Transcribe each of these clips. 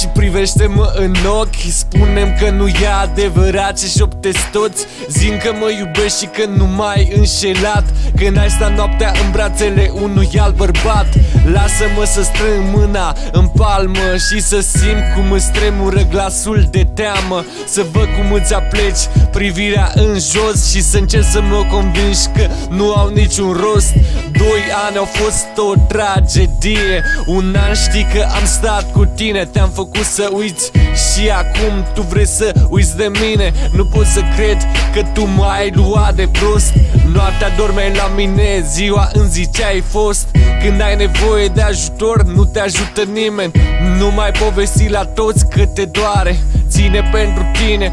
și privește-mă în ochi. Spunem că nu e adevărat ce șoptezi toți. Zin că mă iubești și că nu mai înșelat. Când ai stat noaptea în brațele unui alt bărbat. Lasă-mă să strâng mâna în palmă Și să simt cum îți tremură glasul de teamă. Să văd cum îți apleci privirea în jos Și să încerc să mă convingi că nu au niciun rost. Doi ani au fost o tragedie. Un an știi că am stat cu tine Te-am făcut să uiți. Și acum tu vrei să uiți de mine. Nu pot să cred că tu m-ai luat de prost. Noaptea dormeai la mine, ziua în zi ce ai fost. Când ai nevoie de ajutor, nu te ajută nimeni. Nu mai povesti la toți că te doare. Ține pentru tine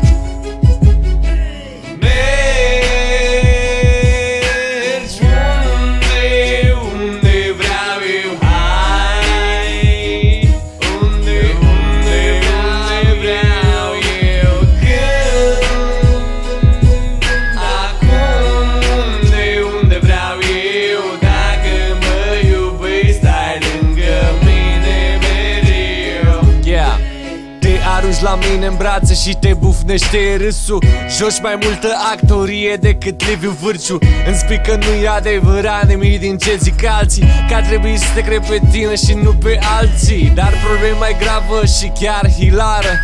arunci la mine în brațe și te bufnește râsul. Joci mai multă actorie decât Liviu Vârciu. Îmi spui că nu e adevărat nimic din ce zic alții. Că ar trebui să te cred pe tine și nu pe alții. Dar problema e gravă și chiar hilară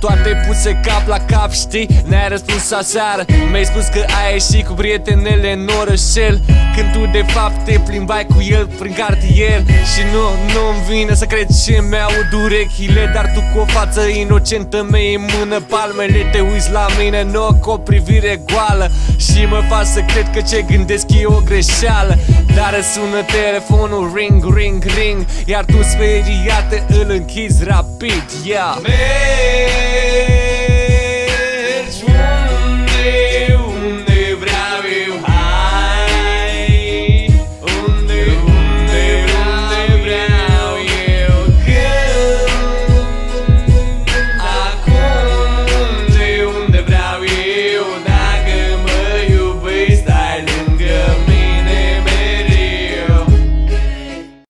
toate puse cap la cap, știi? Ne-ai răspuns aseară. Mi-ai spus că ai ieșit cu prietenele în orășel. Când tu de fapt te plimbai cu el prin cartier. Și nu, nu-mi vine să cred ce mi-aud urechile Dar tu cu o față inocentă mei în mână palmele Te uiți la mine în ochi cu o privire goală. Și mă faci să cred că ce gândesc e o greșeală. Dar îți sună telefonul ring, ring, ring. Iar tu speriată îl închizi rapid, yeah